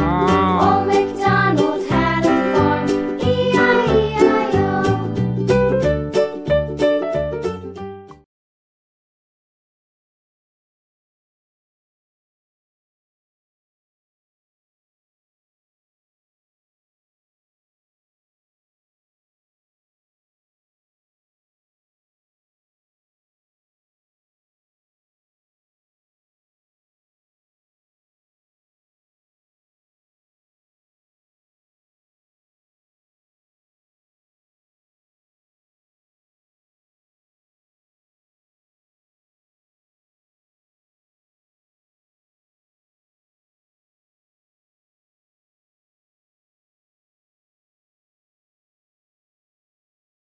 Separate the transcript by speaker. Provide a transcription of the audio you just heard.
Speaker 1: Ah.